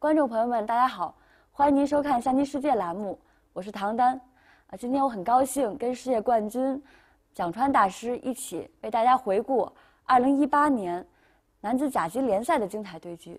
观众朋友们，大家好，欢迎您收看《象棋世界》栏目，我是唐丹。啊，今天我很高兴跟世界冠军蒋川大师一起为大家回顾2018年男子甲级联赛的精彩对局。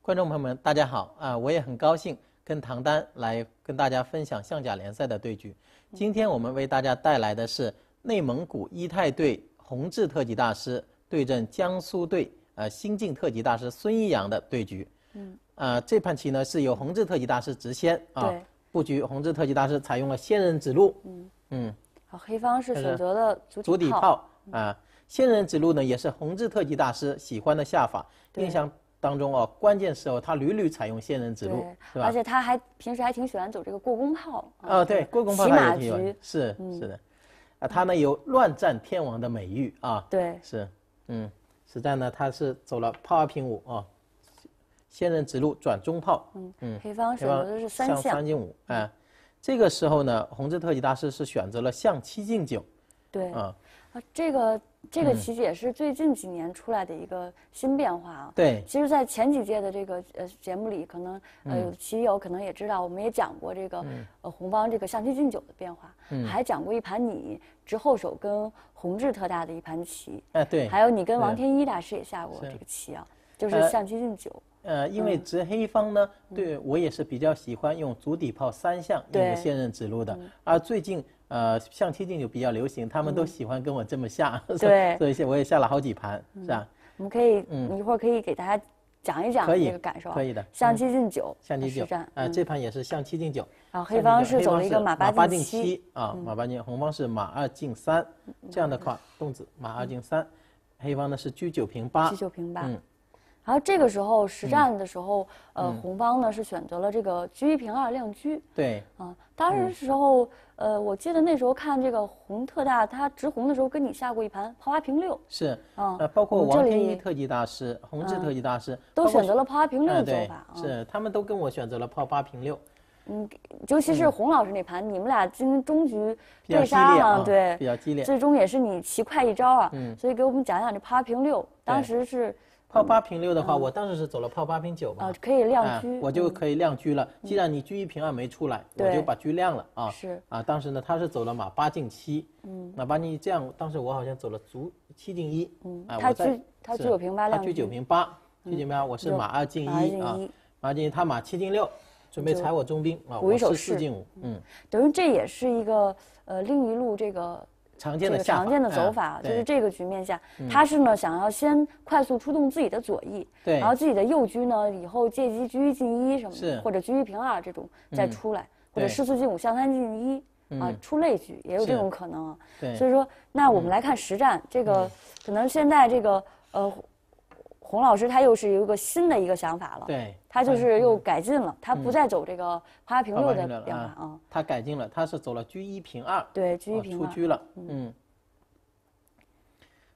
观众朋友们，大家好啊！我也很高兴跟唐丹来跟大家分享象甲联赛的对局。今天我们为大家带来的是内蒙古伊泰队洪志特级大师对阵江苏队呃新晋特级大师孙一阳的对局。嗯。啊，这盘棋呢是由弘治特级大师执先啊。布局弘治特级大师采用了仙人指路。嗯。嗯。好，黑方是选择了足底炮啊。仙人指路呢也是弘治特级大师喜欢的下法。印象当中哦，关键时候他屡屡采用仙人指路，是吧？而且他还平时还挺喜欢走这个过宫炮。啊，对，过宫炮骑马局是是的。啊，他呢有乱战天王的美誉啊。对。是，嗯，实战呢他是走了炮二平五啊。仙人指路转中炮，嗯嗯，黑方选择的是三象三进五，哎，这个时候呢，洪志特级大师是选择了象七进九，对。啊，啊，这个这个棋也是最近几年出来的一个新变化啊。对，其实，在前几届的这个呃节目里，可能呃有棋友可能也知道，我们也讲过这个呃红方这个象七进九的变化，还讲过一盘你之后手跟洪志特大的一盘棋，哎对，还有你跟王天一大师也下过这个棋啊，就是象七进九。呃，因为执黑方呢，对我也是比较喜欢用足底炮三象一个现任指路的。而最近呃，象七进就比较流行，他们都喜欢跟我这么下。对，所以我也下了好几盘，是吧？我们可以，嗯，一会儿可以给大家讲一讲这个感受。可以的。象七进九，象七九。啊，这盘也是象七进九。啊，黑方是走了一个马八进七啊，马八进，红方是马二进三，这样的话动子马二进三，黑方呢是车九平八。车九平八。嗯。然后这个时候实战的时候，呃，红方呢是选择了这个车一平二亮车。对。啊，当时时候，呃，我记得那时候看这个红特大，他执红的时候跟你下过一盘炮八平六。是。啊。呃，包括王天一特级大师、洪志特级大师都选择了炮八平六的做法。是，他们都跟我选择了炮八平六。嗯，尤其是洪老师那盘，你们俩今中局对杀了，对，比较激烈。最终也是你棋快一招啊。嗯。所以给我们讲讲这炮八平六，当时是。炮八平六的话，我当时是走了炮八平九嘛，啊，可以亮啊，我就可以亮车了。既然你车一平二没出来，我就把车亮了啊。是。啊，当时呢，他是走了马八进七，嗯，马八进这样，当时我好像走了卒七进一，嗯，啊他车他车九平八亮，他车九平八，车九平八，我是马二进一啊，马二进一，他马七进六，准备踩我中兵啊，我是四进五，嗯，等于这也是一个呃另一路这个。常见的常见的走法就是这个局面下，他是呢想要先快速出动自己的左翼，对，然后自己的右车呢以后借机车一进一什么的，或者车一平二这种再出来，或者士四进五象三进一啊出类局也有这种可能。对，所以说那我们来看实战，这个可能现在这个呃。洪老师他又是有一个新的一个想法了，对，他就是又改进了，他不再走这个八平六的变化啊，他改进了，他是走了车一平二，对，车一平二出车了，嗯，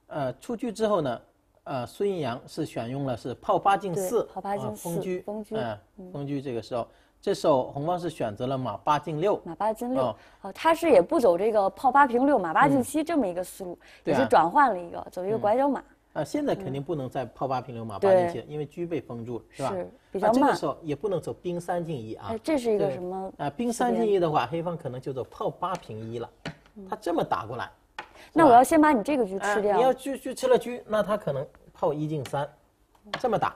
呃，出车之后呢，呃，孙一阳是选用了是炮八进四，炮八进四，封车，封车，嗯，封车这个时候，这时候红方是选择了马八进六，马八进六，哦，他是也不走这个炮八平六，马八进七这么一个思路，也是转换了一个，走一个拐角马。啊，现在肯定不能再炮八平六马八进七，因为车被封住了，是吧？是比较慢。这个时候也不能走兵三进一啊。这是一个什么？啊，兵三进一的话，黑方可能就走炮八平一了。他这么打过来，那我要先把你这个车吃掉。你要车车吃了车，那他可能炮一进三，这么打，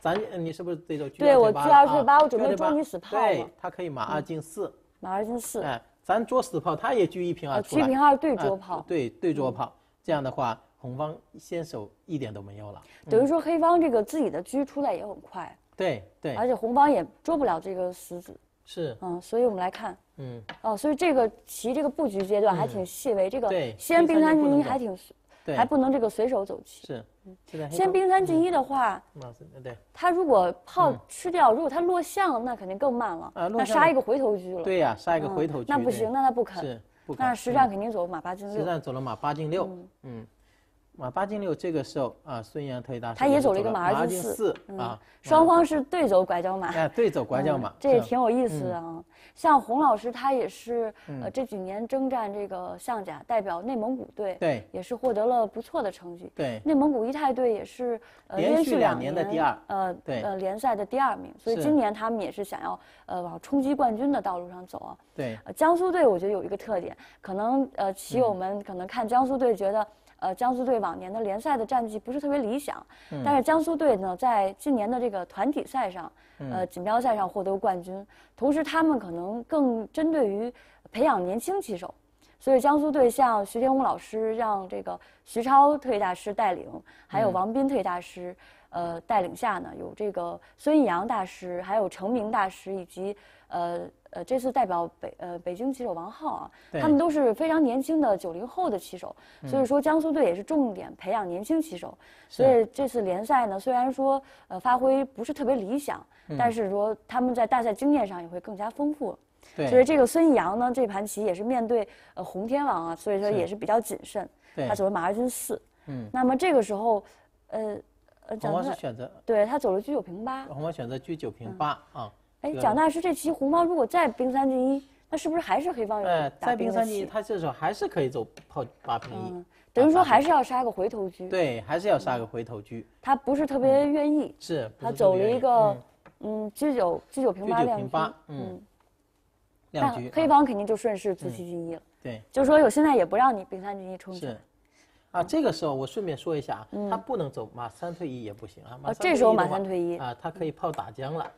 咱你是不是得走车？对我车二退八，我准备捉你死炮对他可以马二进四。马二进四。哎，咱捉死炮，他也车一平二出来。车平二对捉炮。对对捉炮，这样的话。红方先手一点都没有了，等于说黑方这个自己的车出来也很快，对对，而且红方也捉不了这个死子，是，嗯，所以我们来看，嗯，哦，所以这个棋这个布局阶段还挺细微，这个，先兵三进一还挺，还不能这个随手走棋，是，先兵三进一的话，对，他如果炮吃掉，如果他落象，那肯定更慢了，那杀一个回头车了，对呀，杀一个回头车，那不行，那他不肯，是，那实战肯定走马八进六，实战走了马八进六，嗯。马八进六，这个时候啊，孙杨特级大他也走了一个马马二进四四嗯啊，双方是对走拐角马，哎对走拐角马嗯，这也挺有意思的啊。像洪老师，他也是嗯呃这几年征战这个象甲，代表内蒙古队，对也是获得了不错的成绩。对内蒙古一泰队也是呃连续续两两年的第二呃对呃联赛的第二名，所以今年他们也是想要呃往冲击冠军的道路上走啊。对呃，江苏队我觉得有一个特点，可能呃棋嗯友们可能看江苏队觉得。呃，江苏队往年的联赛的战绩不是特别理想，嗯。但是江苏队呢，在今年的这个团体赛上，嗯。呃，锦标赛上获得冠军，同时他们可能更针对于培养年轻棋手，所以江苏队像徐天武老师让这个徐超特级大师带领，还嗯。有王斌特级大师，呃带领下呢，有这个孙逸阳大师，还有程明大师，以及呃呃这次代表北呃北京棋手王浩啊，他们都是非常年轻的九零后的棋手，所以说江苏队也是重点培养年轻棋手，所以这次联赛呢，虽然说呃发挥不是特别理想，但是说他们在大赛经验上也会更加丰富。所以这个孙逸阳呢，这盘棋也是面对呃红天王啊，所以说也是比较谨慎，对他走了马二进四。嗯，那么这个时候，呃呃，红蒋大方是选择对他走了居九平八。红方选择居九平八啊，哎，蒋大师这棋红方如果再兵三进一，那是不是还是黑方有在兵三进一，他这时候还是可以走炮八平一，嗯，等于说还是要杀个回头车。对，还是要杀个回头车，他不是特别愿意，是他走了一个嗯嗯车九居九平八车九亮车平八，嗯，亮那车，黑啊方肯定就顺势卒七进一了，对就是说我现在也不让你兵三进一冲是。啊，这个时候我顺便说一下啊，他不能走马三退一也不行啊，这时候马三退一，啊，他可以炮打将了，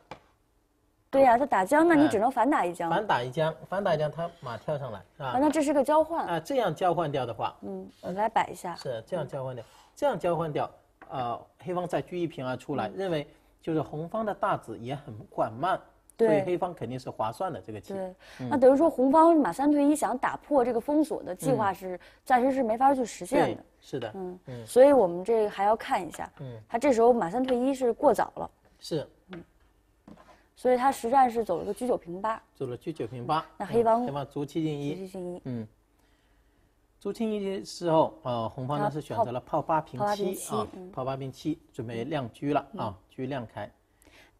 对呀，他打将，那你哎只能反打一将。反打一将，反打一将，他马跳上来是啊，吧？那这是个交换。啊，这样交换掉的话，嗯，我们来摆一下。是这样交换掉，这样交换掉，呃，黑方再车一平二出嗯来，认为就是红方的大子也很缓慢，所以对黑方肯定是划算的这个棋。对，嗯那等于说红方马三退一想打破这个封锁的计划是暂时是没法去实现对的。，是的，嗯嗯所以我们这个还要看一下。嗯，他这时候马三退一是过早了，是嗯所以他实战是走了个车九平八，走了车九平八。嗯那黑方黑方卒七进一卒一，七进一。嗯，卒七进一之后，呃，红方呢是选择了炮八平七啊炮八平七，准备亮车了啊，车亮开。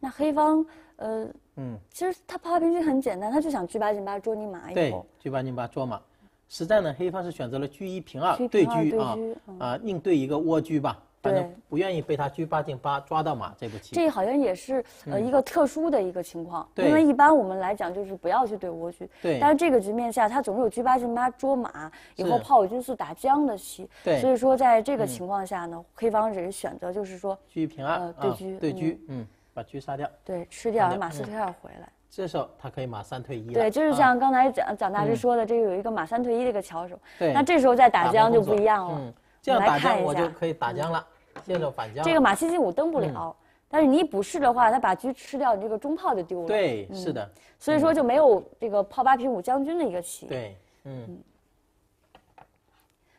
那黑方呃，嗯，其实他炮八平七很简单，他就想车八进八捉你马以对后，，车八进八捉马。实战呢，黑方是选择了车一平二对车啊啊，硬对一个蜗车吧，反正对不愿意被他车八进八抓到马这步棋。这好像也是呃一个特殊的一个情况，因为一般我们来讲就是不要去对蜗车，对但是这个局面下他总是有车八进八捉马，以后炮五进四打将的棋，对嗯所以说在这个情况下呢，黑方只是选择就是说车一平二呃对啊车对车，嗯，把车杀掉。对吃掉掉马四退二回来，这时候他可以马三退一了。对，就是啊像刚才蒋蒋大师说的，这个有一个马三退一的一个巧手，对那这时候再打将就不一样了嗯，，这样打来看一下将我就可以打将了，现手反将。这个马七进五登不嗯。了，但是你一补士的话，他把车吃掉，你这个中炮就丢了，，对，是的，所以说就没有这个炮八平五将军的一个棋，对，嗯，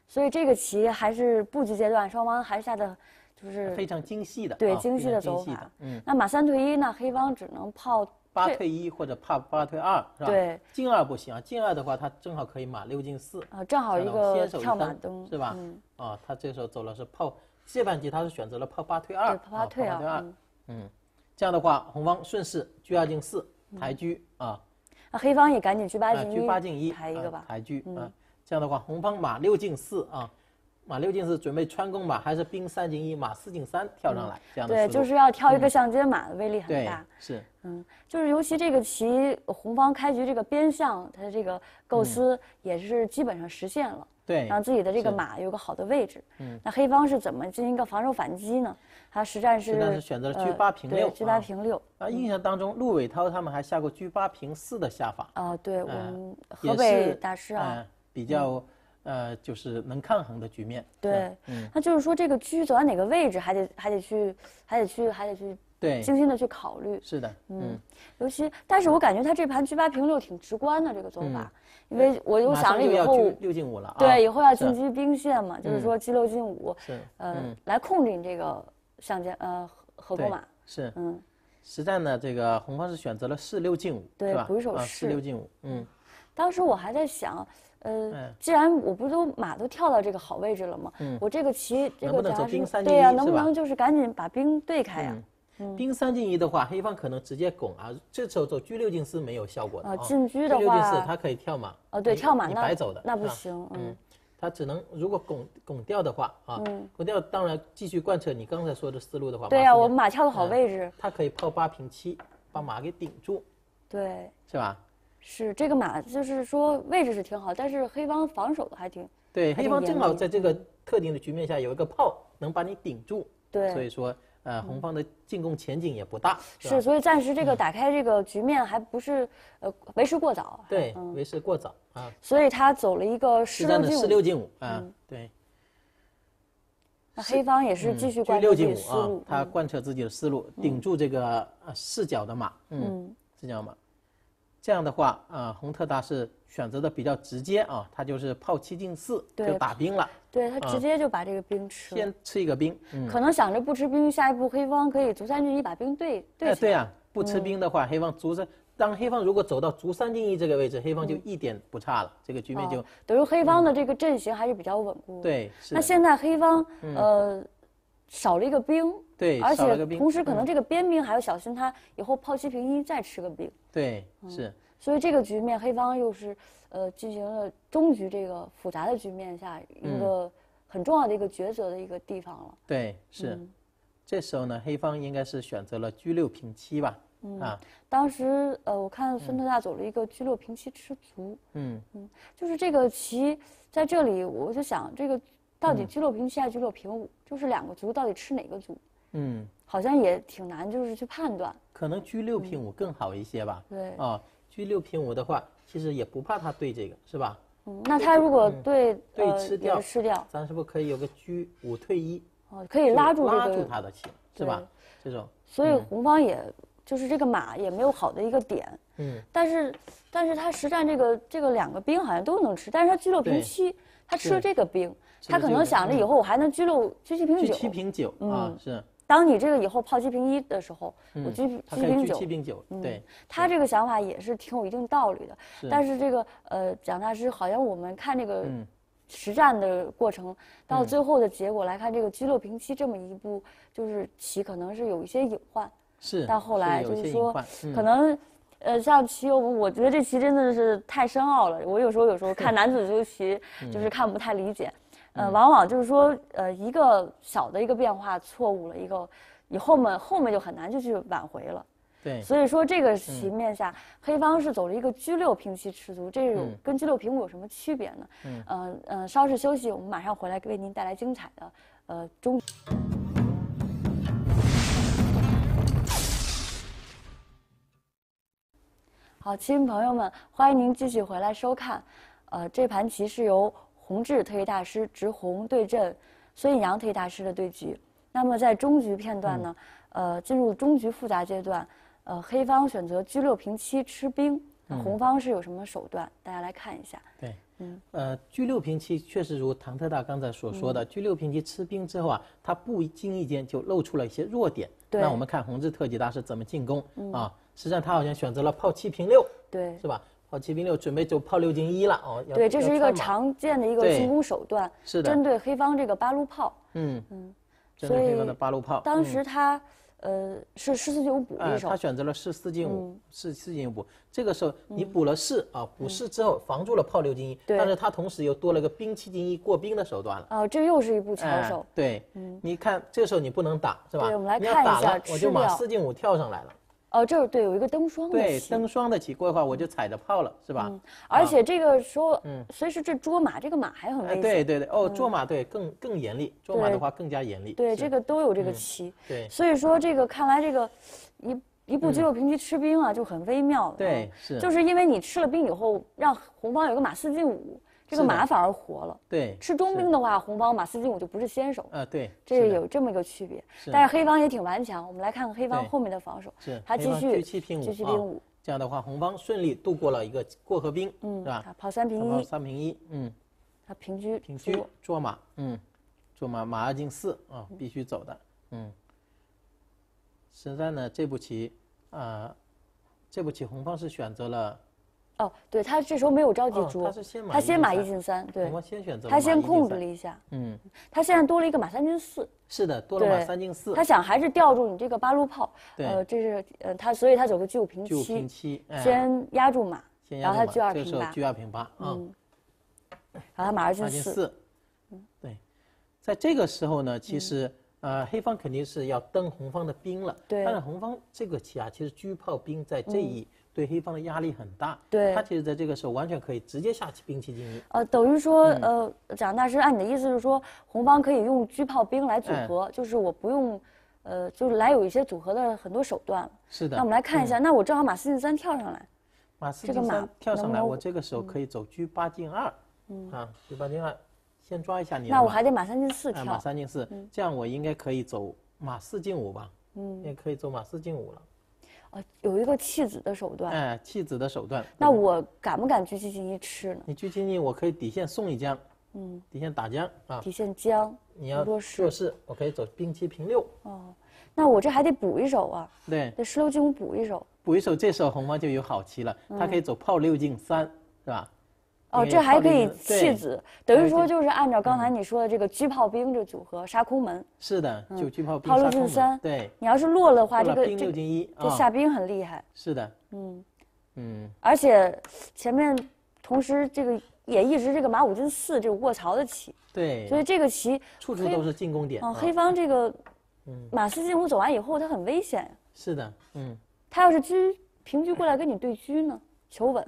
所以这个棋还是布局阶段，双方还是下的就是非常精细的，对啊精细的走法嗯，那马三退一，呢黑方只能炮八退一或者怕八退二，是吧？对，进二不行啊，进二的话，他正好可以马六进四，啊，正好一个先手跳马蹬蹬是吧嗯，啊，他这时候走了是炮，这盘棋他是选择了炮八退二，炮八退二，嗯。嗯，这样的话，红方顺势车二进四，抬车啊，那黑方也赶紧车八进一，八进一，啊抬一个吧，嗯抬车啊，这样的话，红方马六进四啊，马六进四准备穿攻马，还是兵三进一，马四进三跳上来，这样的嗯对，就是要跳一个象接马的威力很对大。是，嗯，就是尤其这个棋，红方开局这个边象，它的这个构思也是基本上实现了，嗯对，让自己的这个马有个好的位置。嗯，那黑方是怎么进行一个防守反击呢？他实战是实战是选择了车呃八平六对车八啊平六。啊，印象当中，陆伟涛他们还下过车八平四的下法，啊，对我哎们河北大师啊，呃比较呃就是能抗衡的局面。对，嗯，那就是说这个车走在哪个位置，还得还得去还得去还得去对，精心的去考虑。是的，嗯，尤其，但是我感觉他这盘车八平六挺直观的这个走法，因为我又想着以后六进五了啊。对以后要进击兵线嘛，就是嗯说击六进五，是，呃嗯，来控制你这个上将呃河对沟马，是。嗯，实战呢，这个红方是选择了四六进五，对是吧？捕一手啊，士士六进五，嗯，当时我还在想，呃嗯，既然我不是都马都跳到这个好位置了吗？我这个棋这能不能个对呀、能不能就是赶紧把兵对开呀、兵三进一的话，黑方可能直接拱啊，这时候走车六进四没有效果的啊啊。进车的车六进四话它可以跳马。哦，对，跳马那白走的，那不行，嗯嗯，它只能如果拱拱掉的话啊，拱掉当然继续贯彻你刚才说的思路的话，对呀、我马跳的好嗯位置，它可以炮八平七，把马给顶住，对，是吧？是这个马就是说位置是挺好，但是黑方防守的还挺对，黑方正好在这个特定的局面下有一个炮能把你顶住，对，所以说呃红方的进攻前景也不大，是，吧？所以暂时这个打开这个局面还不是呃为时过早，对，嗯，为时过早啊。所以他走了一个十实战的六进五，十六进五啊，对，那黑方也是继续嗯贯彻自六进五啊己思路，，他嗯贯彻自己的思路，顶住这个呃四角的马，嗯，嗯四角马。这样的话，啊，洪特大是选择的比较直接啊，他就是炮七进四对就打兵了，对他直接就把这个兵吃了，先吃一个兵，嗯，可能想着不吃兵，下一步黑方可以卒三进一把兵对对对啊，不吃兵的话，黑方卒三，当黑方如果走到卒三进一这个位置，黑方就嗯。一点不差了，这个局面就哦等于黑方的这个阵型还是比较稳固。的。，对，是，那现在黑方呃少了一个兵，对，而且同时可能嗯。这个边兵还要小心他以后炮七平一再吃个兵，对嗯是，所以这个局面黑方又是呃进行了终局这个复杂的局面下一个很重要的一个抉择的一个地方了。对是，嗯。这时候呢，黑方应该是选择了车六平七吧，嗯啊，当时呃我看孙特大走了一个车六平七吃卒，嗯。嗯，就是这个棋在这里我就想这个到嗯。底车六平七还是车六平五，就是两个卒到底吃哪个卒？嗯，好像也挺难，就是去判断。可能居六平五更好一些吧，嗯对，啊，居六平五的话，其实也不怕他对这个，是吧？嗯，那他如果对对吃掉是吃掉，咱是不是可以有个居五退一，哦，可以拉住这拉住他的棋，是吧？这种，所以红方也就是这个马也没有好的一个点，嗯，但是但是他实战这个这个两个兵好像都能吃，但是他居六平七，他吃了这个兵，他可能想着以后我还能居六居七平车九，七平九啊，是，当你这个以后炮七平一的时候，我车他可以车七平九嗯七，平九，对，他这个想法也是挺有一定道理的。是但是这个呃，蒋大师好像我们看这个嗯实战的过程，到最后的结果来看，这个居六平七这么一步，就是棋可能是有一些隐患。是。到后来就是说可能，呃，像棋友，我觉得这棋真的是太深奥了。我有时候有时候看男子足棋，嗯就是看不太理解，呃，往往就是说，呃，一个小的一个变化错误了，一个你后面后面就很难就去挽回了。对，所以说这个局面下，黑方是走了一个车六平七吃卒，这有嗯跟车六平五有什么区别呢？嗯，呃呃，稍事休息，我们马上回来为您带来精彩的呃中。好，亲朋友们，欢迎您继续回来收看。呃，这盘棋是由洪志特级大师直红对阵孙颖阳特级大师的对局。那么在中局片段呢，呃，进入中局复杂阶段，呃，黑方选择车六平七吃兵，那红方是有什么手段？大家来看一下。对，嗯，呃，车六平七确实如唐特大刚才所说的，车六平七吃兵之后啊，他不经意间就露出了一些弱点。对那我们看洪志特级大师怎么进攻、啊？实际上他好像选择了炮七平六，对是吧？炮七兵六准备走炮六进一了哦。要对，这是一个常见的一个进攻手段，是的针对黑方这个八路炮。嗯嗯，针对黑方的八路炮。当嗯时他呃是十四进五补一手他，选择了士四进五嗯，士四进五补。这个时候你补了士啊，补士之后防住了炮六进一，对但是他同时又多了个兵七进一过兵的手段了。呃，这又是一步巧哎手。对，你看这个时候你不能打是吧？对我们来看一下打了，我就马掉四进五跳上来了。哦，这儿对有一个登双的对，棋登双的棋过的话，我就踩着炮了，是吧？而且这个时候，嗯随时这捉马，这个马还很危哎，险。对对对，哦，捉马对更更严厉，捉马的话更加严厉。对，这个都有这个棋。对所以说这个看来这个一一步肌肉平七吃兵啊，就很微妙。对啊是就是因为你吃了兵以后，让红方有个马四进五，这个马反而活了。对，吃中兵的话，红方马四进五就不是先手，啊对，这是有这么一个区别。是但是黑方也挺顽强，我们来看看黑方后面的防守。是他继续继续啊兵五，这样的话，红方顺利度过了一个过河兵，嗯，是吧？他炮三平一，三平一，嗯，他平车平车捉马，嗯，捉马马二进四啊，必须走的，嗯。实在呢，这步棋啊、这步棋红方是选择了哦，对他这时候没有着急哦捉，他是先马他先马一进三，对红，方先选择他先控制了一下，嗯，他现在多了一个马三进四，是的，多了马三进四。他，想还是吊住你这个八路炮，对呃，这是呃他，所以他走个车五平就平七，先压住马，先然后他车二压住马这个时平八，候车二平八啊，嗯，然后他马二进四，嗯，对，在这个时候呢，其实呃黑方肯定是要登红方的兵了，对。但是红方这个棋啊，其实车炮兵在这一对黑方的压力很大，对他其实在这个时候完全可以直接下起兵棋进一，呃，等于说，嗯呃，蒋大师，按你的意思是说，红方可以用车炮兵来组哎合，就是我不用，呃，就是来有一些组合的很多手段。是的。那我们来看一下，那我正好马四进三跳上来，马四进三跳上来，能能我这个时候可以走车八进二，嗯啊，车八进二，先抓一下你的那我还得马三进四哎马。三进四，这样我应该可以走马四进五吧？嗯，也可以走马四进五了。呃，有一个弃子的手段。哎，弃子的手段。那我敢不敢狙击金一吃呢？你车七进，我可以底线送一将，嗯，底线打将啊。底线将。你要弱势弱势，我可以走兵七平六。哦，那我这还得补一手啊，对，得十六进五补一手。补一手，这时候红方就有好棋了，他可以走炮六进三，是吧？哦，这还可以弃子，等于说就是按照刚才你说的这个车炮兵这组合杀空门。是的，就车炮兵炮六进三对，你要是落了的话，这个这六进一啊，这下兵很厉害。是的，嗯嗯，而且前面同时这个也一直这个马五进四这个卧槽的棋，对，所以这个棋，处处都是进攻点嗯，啊。黑方这个马四进五走完以后，它很危险呀。是的，嗯，他要是车平车过来跟你对车呢，求稳，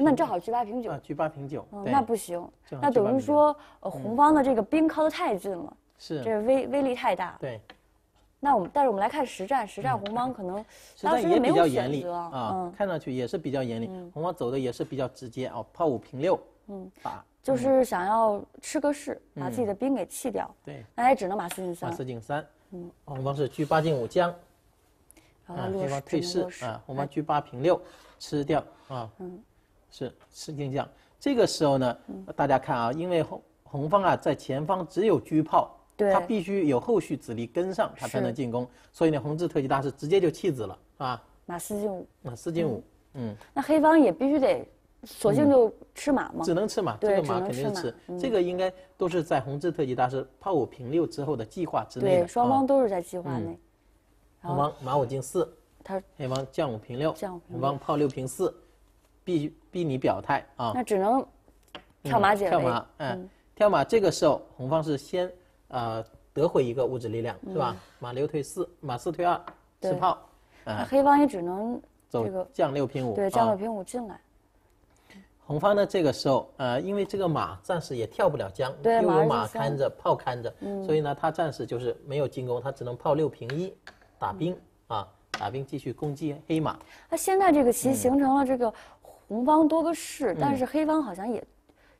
那正好车八平九啊，，车八平九，嗯，那不行。那等于说，呃，红方的这个兵靠得太近了，是，这威威力太大。对，那我们，但是我们来看实战，实战红方可能当时也没有较严厉选择啊，嗯，看上去也是比较严厉。红方走的也是比较直接啊，炮五平六，嗯，打就是想要吃个势，把自己的兵给弃掉，对，那也只能马四进三马三，四进三，嗯，红方是车八进五将，啊，然后落势黑方退士啊，红方车八平六，吃掉啊，嗯，是吃进将。这个时候呢，嗯大家看啊，因为红红方啊在前方只有车炮。对他必须有后续子力跟上，他才能进攻。所以呢，红字特级大师直接就弃子了啊，马四进五。马，四进五，嗯，那黑方也必须得，索性就吃马嘛。只能吃马，这个马肯定是吃。这个应该都是在红字特级大师炮五平六之后的计划之内的。对，双啊方都是在计划内。红方马五进四，他黑方将五平六，红方炮六平四，逼逼你表态啊。那只能跳马解围。跳马，嗯，跳马。这个时候红方是先呃得回一个物质力量，是吧？马六退四，马四退二，吃炮，那啊，黑方也只能走这个将六平五，对将啊六平五进来。红方呢，这个时候，呃，因为这个马暂时也跳不了将，又有马看着，炮看着，所以呢，他暂时就是没有进攻，他只能炮六平一，打兵啊，打兵继续攻击黑马。那现在这个嗯棋形成了这个红方多个士，但是黑方好像也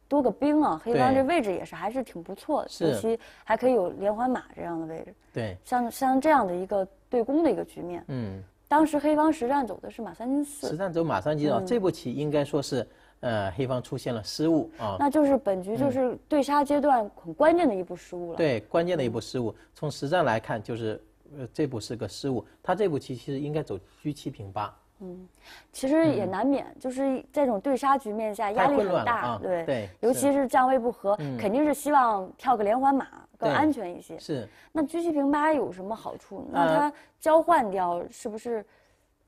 多个兵啊。黑方这位置也是还是挺不错的，是尤其还可以有连环马这样的位置，对，像像这样的一个对攻的一个局面。嗯，当时黑方实战走的是马三进四，实战走马三进嗯啊，这步棋应该说是，呃，黑方出现了失误啊。那就是本局就是对杀阶段很关键的一步失误了。嗯对，关键的一步失误，从实战来看，就是，呃，这步是个失误。他这步棋其实应该走车七平八，其实也难免，就是这种对杀局面下压力很大，啊对对尤其是将位不和，肯定是希望跳个连环马更安全一些。是，那车七平八有什么好处呢？那呃它交换掉是不是？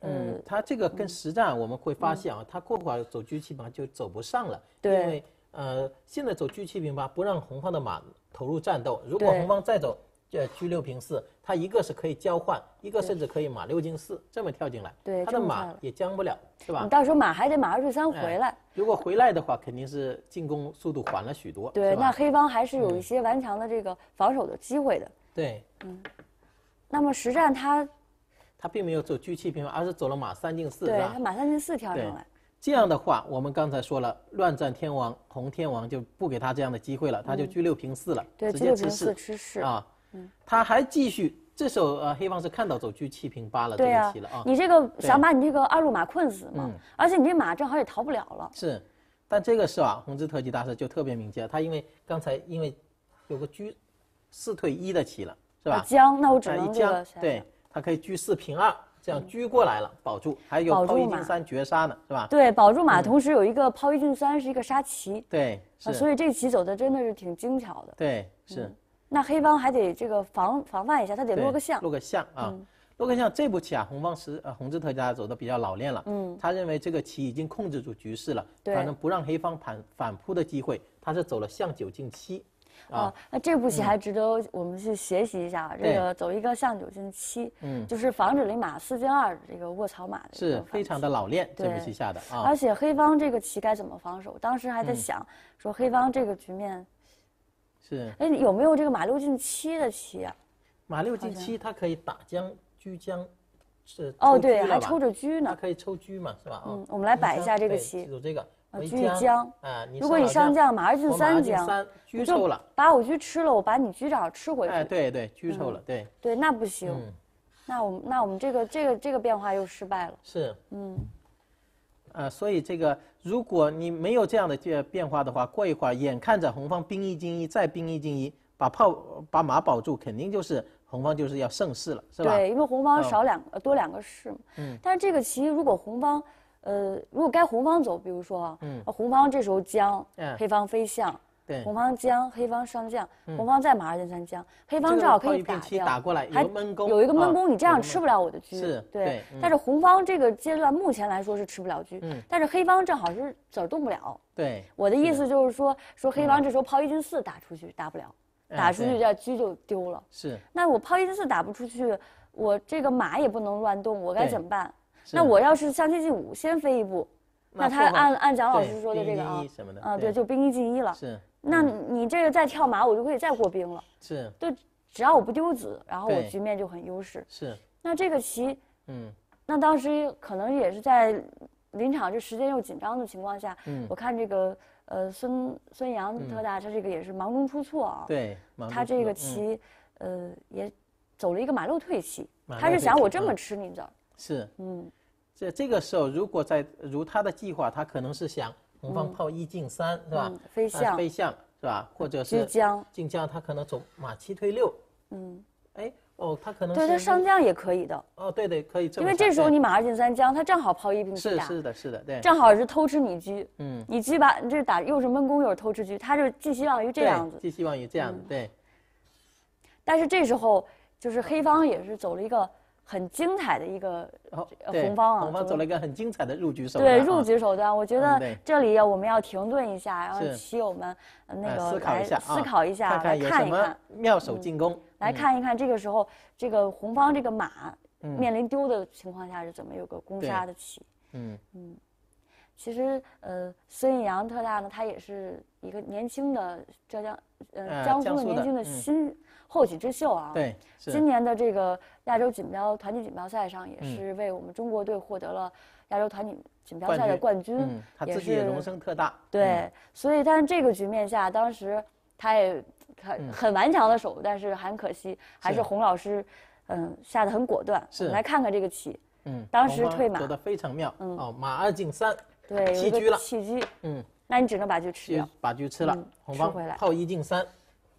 嗯，它这个跟实战我们会发现啊，它过会儿走车七平八就走不上了，因为呃，现在走车七平八不让红方的马投入战斗，如果红方再走。呃，车六平四，他一个是可以交换，一个甚至可以马六进四这么跳进来，对他的马也将不了，是吧你？到时候马还得马二退三哎回来。如果回来的话，肯定是进攻速度缓了许多，对，那黑方还是有嗯一些顽强的这个防守的机会的。对，嗯那么实战他他并没有走车七平八，而是走了马三进四，对他？马三进四跳对上来，这样的话，我们刚才说了，乱战天王红天王就不给他这样的机会了，他就车六平四了，嗯对，直车六平接吃四吃四。啊。他还继续，这时候呃黑方是看到走车七平八了这对呀。个棋了啊，，你这个想把你这个二路马困死嘛嗯，而且你这马正好也逃不了了。是，但这个时候啊，红之特级大师就特别敏捷了，他因为刚才因为有个车四退一的棋了，是吧？将，那我只能这个，对，他可以车四平二，这样车过来了，保住，还有一进三绝杀呢，是吧？对，保住马，同时有一个抛一进三是一个杀棋，对，啊，是，所以这棋走的真的是挺精巧的。对，是。那黑方还得这个防防范一下，他得对落个象。落个象啊。落个象这步棋啊，红方是呃红字特家走的比较老练了。嗯，他认为这个棋已经控制住局势了，对反正不让黑方反反扑的机会，他是走了象九进七。啊，那这步棋还值得我们去学习一下。这个走一个象九进七，嗯，就是防止了马四进二这个卧槽马的是非常的老练，这步棋下的啊而。且黑方这个棋该怎么防守？当时还嗯在想说黑方这个局面，是哎，有没有这个马六进七的棋啊？马六进七，它可以打将车将，是哦，对，还抽着车呢。它可以抽车嘛，是吧？啊嗯，我们来摆一下这个棋记住这个车与将啊，如果你上将马二进三将，三，车抽了，把我车吃了，我把你车正好吃回去。哎，对对，车抽了，对，对，那不行。嗯，那我们那我们这个这个这个变化又失败了。是，嗯，呃，所以这个如果你没有这样的这变化的话，过一会儿眼看着红方兵一进一，再兵一进一，把炮把马保住，肯定就是红方就是要胜势了，是吧？对，因为红方嗯少两个、多两个士嘛。嗯。但是这个棋如果红方，呃，如果该红方走，比如说啊，红方这时候将，嗯黑方飞象，对，红方将，黑方上将，红方再马二进三将，黑方正好可以打过来，还有闷攻，有一个闷啊攻，你这样吃不了我的车。是对但是红方这个阶段目前来说是吃不了车，嗯但是黑方正好是子儿动不了。对，我的意思就是说，说黑嗯方这时候炮一进四打出去打不了，哎打出去这车就丢了。是，那我炮一进四打不出去，我这个马也不能乱动，我该怎么办？那我要是象七进五先飞一步，那他按按蒋老师说的这个啊啊对，就兵一进一了。是那你这个再跳马，我就可以再过兵了。是就，只要我不丢子，然后我局面就很优势。是，那这个棋，嗯那当时可能也是在临场这时间又紧张的情况下，嗯我看这个呃孙孙杨特大，他这个也是忙中出错啊。对，他这个棋，呃，也走了一个马路退棋，马他是想我这么嗯吃你子儿，是。嗯，这这个时候，如果在如他的计划，他可能是想红方炮一进三，是吧嗯？飞啊象飞象是吧？或者车是将，进将，他可能走马七退六。嗯，哎，哦，他可能对他上将也可以的，哦，对对，可以这么。因为这时候你马二进三将，他正好炮一并七打，是是的，是的，对，正好是偷吃你车，嗯，你车把这打又是闷攻又是偷吃车，他就寄希望于这样子，嗯寄希望于这样子，对，但是这时候就是黑方也是走了一个很精彩的一个红方啊红方走走了一个很精彩的入局手段啊，对入局手段，我觉得这里我们要停顿一下，然后棋友们呃那哎个思考来一下啊，思考一下，看看来看一看。妙手进攻，来嗯。看一看这个时候，这个红方这个马嗯。面临丢的情况下是怎么有个攻杀的棋。嗯。嗯，其实，呃，孙杨特大呢，他也是一个年轻的浙江，呃，呃江苏的的年轻的嗯。新后起之秀啊。。对，是今年的这个亚洲锦标团体锦标赛上，也嗯是为我们中国队获得了亚洲团体锦标赛的军冠军。嗯，他也自己也是荣升特大，对，所以但是这个局面下，当时他也很嗯很顽强的守，但是很可惜，还是是洪老师，嗯，下的很果断。是我们来看看这个棋，嗯，当时退马走的非常妙，嗯哦，马二进三，对，弃车了个弃车，嗯，那你只能把车吃就掉，把车吃了嗯，红方吃回来炮一进三，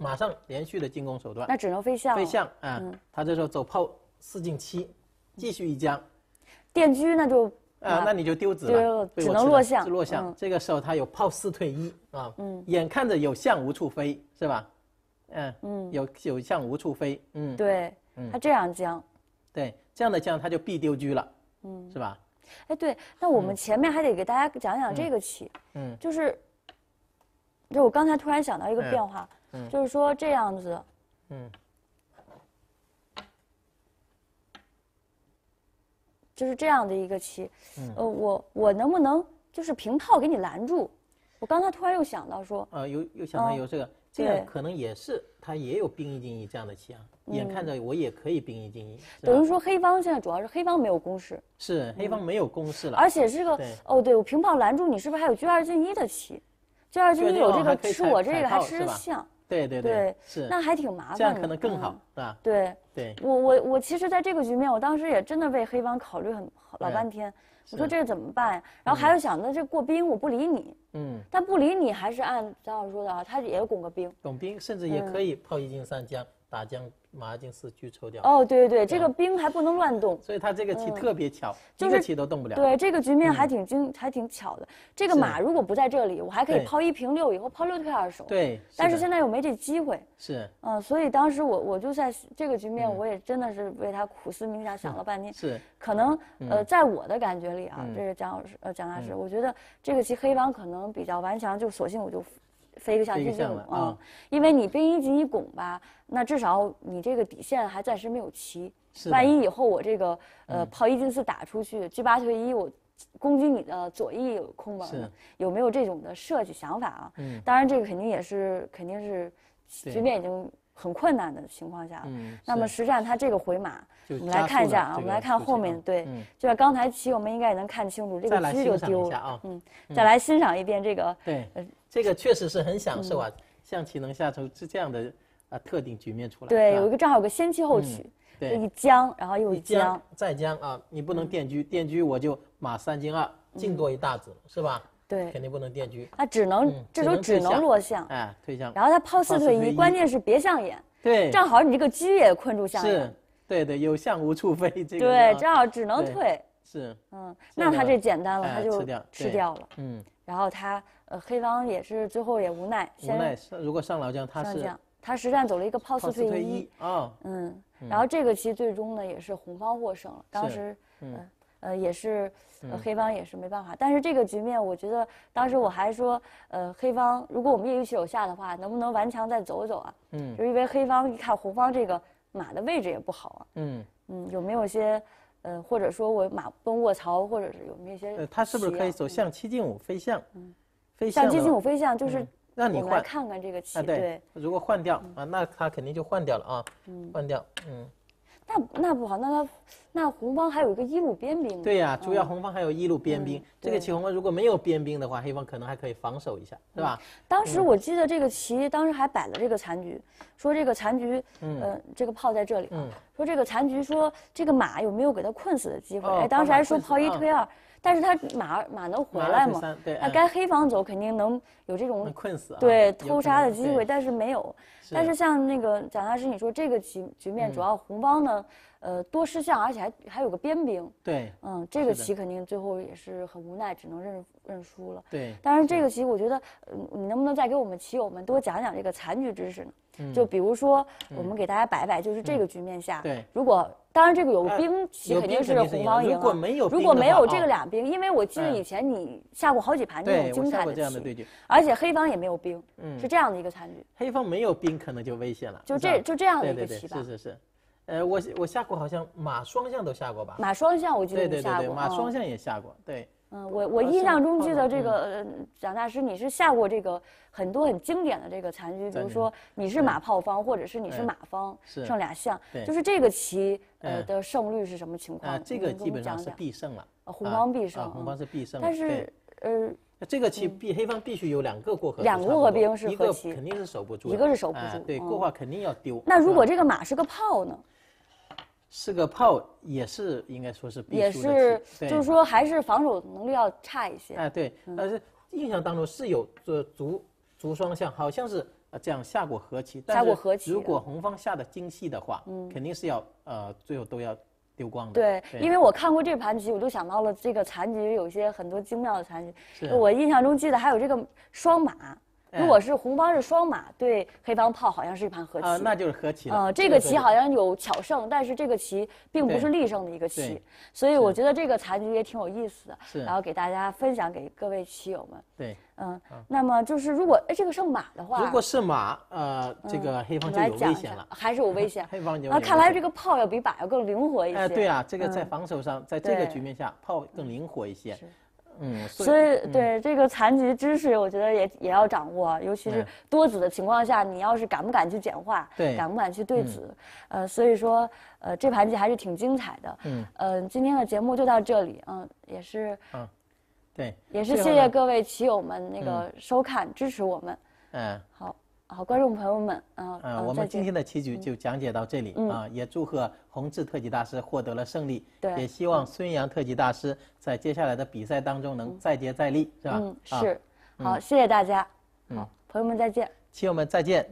马上连续的进攻手段，那只能飞象。飞象啊嗯，他这时候走炮四进七，继续一将，电车那就啊，那你就丢子了了，只能落象。落象。嗯。这个时候他有炮四退一啊，嗯。眼看着有象无处飞，是吧？嗯，嗯，有有象无处飞，嗯，对嗯，他这样将。对，这样的将他就必丢车了，嗯，是吧？哎，对，那我们前面还得给大家讲讲这个棋，嗯。就是，就我刚才突然想到一个嗯。变化，嗯就是说这样子，嗯，就是这样的一个棋，嗯。呃，我我能不能就是平炮给你拦住？我刚才突然又想到说，呃，有又想到哦有这个，这个可能也是他也有兵一进一这样的棋啊，眼看嗯。着我也可以兵一进一，等于？说黑方现在主要是黑方没有攻势，是黑方没有攻势了，而且这个哦，对我平炮拦住你，是不是还有车二进一的棋？车二进一有这个吃我这个还吃象，对对对是，那还挺麻烦的。这样可能更好嗯，是吧？对对，我我我其实在这个局面，我当时也真的为黑方考虑很老半天，我说是这怎么办呀？然后还有想那这过兵我不理你，嗯，但不理你还是按张老师说的啊，他也要拱个兵。拱兵甚至也嗯可以炮一进三将，打将马进四车抽掉。哦，对对对，这个兵还不能乱动。所以他这个棋特别巧，就一个棋都动不了。对，这个局面还挺精，还挺巧的。这个马如果不在这里，我还可以抛一平六，以后抛六退二手。对，但是现在又没这机会。是嗯，所以当时我我就在这个局面，嗯我也真的是为他苦思冥想，想了半天。是，可能呃，在我的感觉里啊，嗯这是蒋老师呃蒋大师，我觉得这个棋黑方可能比较顽强，就索性我就飞一个象飞一个棋进五啊因为你兵一进一拱吧，那至少你这个底线还暂时没有齐。是万一以后我这个呃炮一进四打出去，车八退一，我攻击你的左翼有空门有没有这种的设计想法啊？嗯。当然这个肯定也是肯定是对。局面已经很困难的情况下。嗯那么实战它这个回马，我们来看一下啊，我们来看后面对，嗯就像刚才棋，我们应该也能看清楚，这个车就丢下啊。嗯，再来欣赏一遍这个，对呃，这个确实是很享受啊，嗯象棋能下出是这样的啊特定局面出来。对，有一个正好有个先弃后取，对一将，然后又一将将，再将啊，你不能垫车，垫车我就马三进二，进多一大子，是吧？嗯对肯，定不能电车，他只能嗯这时候只能落象，哎，退象。然后他抛四退一，关键是别象眼，对，正好你这个车也困住象是，，对对，有象无处飞，这个对，啊正好只能退，是，嗯，那他这简单了，哎他就吃掉了，嗯，然后他呃黑方也是最后也无奈，无先奈如果上老将他是，他实战走了一个炮炮四退一四退一，啊，嗯，然后这个棋最终呢也是红方获胜了。当时，嗯呃呃也是，呃黑方也是没办法。但是这个局面，我觉得当时我还说，呃黑方如果我们业余棋手下的话，能不能顽强再走走啊？嗯。就是因为黑方一看红方这个马的位置也不好啊，嗯，嗯，有没有一些，呃或者说我马奔卧槽，或者是有没有一些呃，他是不是可以走？象七进五飞象？嗯飞象七进五飞象，就是嗯让你换看看这个棋，啊，对对，，如果换掉啊，那他肯定就换掉了啊，嗯。换掉，嗯，那那不好，那他那红方还有一个一路边兵，对呀，主要红方还有一路边兵嗯，这个对棋红方如果没有边兵的话，黑方可能还可以防守一下，是吧？当时我记得这个棋，当时还摆了这个残局，说这个残局，嗯呃，这个炮在这里啊，嗯说这个残局说这个马有没有给他困死的机会？哦哎，当时还说炮一推二，但是他马马能回来吗？那该黑方走肯定能有这种困死啊，对偷杀的机会，但是没有。但是像那个蒋大师你说这个局局面，嗯主要红方呢，呃，多失象，而且还还有个边兵，对嗯，这个棋肯定最后也是很无奈，只能认认输了。对，但是，这个棋我觉得，嗯，你能不能再给我们棋友们多讲讲这个残局知识呢？就比如说，我们给大家摆摆，就是这个局面下，嗯对如果当然这个有哎兵棋肯定是红方赢啊。如果没有如果没有这个哦两兵，因为我记得嗯以前你下过好几盘这，种精彩的棋，而且黑方也没有兵，嗯是这样的一个残局，黑方没有兵可能就危险了，就这就这样的对对对，一个棋吧是。是是，呃，我我下过好像马双向都下过吧？马双向我记得对对对对，你下过，嗯马双向也下过，对，嗯，我我印象中记得这个呃蒋大师，你是下过这个很多很经典的这个残局，比如说你是马炮方，或者是你是马方，是剩俩象，对就是这个棋呃嗯的胜率是什么情况？啊，这个基本上是必胜了，呃红啊方必胜啊，红方嗯是必胜，但是呃这个棋必黑方必须有两个过河子，两个过河兵是一个棋肯定是守不住，一个是守不住哎对，嗯过话肯定要丢。那如果这个马是个炮呢？是个炮，也是应该说是必也输的是棋，对就是说还是防守能力要差一些。哎，对，但是印象当中是有这卒卒双象，好像是呃这样下过和棋。下过和棋如果红方下的精细的话，肯定是要呃最后都要丢光的。对，因为为我看过这盘棋，我就想到了这个残局有些很多精妙的残局。是我印象中记得还有这个双马，哎如果是红方是双马对黑方炮，好像是一盘和棋。啊，那就是和棋了。呃，这个棋好像有巧胜，但是这个棋并不是立胜的一个棋对，所以我觉得这个残局也挺有意思的，是然后给大家分享给各位棋友们。对。嗯，那么就是如果哎这个胜马的话，如果是马，呃，这个黑方就有危险了，。还是有危险 黑方就有啊，危险看来这个炮要比马要更灵活一些。哎，对啊，这个在嗯防守上，在这个局面下，炮更灵活一些是。嗯，所以对这个残疾知识，我觉得也也要掌握，尤其是嗯。多子的情况下，你要是敢不敢去简化，对敢不敢去对子，呃，所以说，呃，这盘棋还是挺精彩的。嗯，呃，今天的节目就到这里，嗯，也是嗯对，也是谢谢各位。棋友们那个收看支持我们，嗯。好好观众朋友们，嗯啊，嗯，我们今天的棋局就讲解到这里嗯啊，也祝贺洪志特级大师获得了胜利，对也希望孙杨特级大师在接下来的比赛当中能再接再厉，是吧？嗯，啊，是，好，谢谢大家，好，朋友们再见。棋友们再见。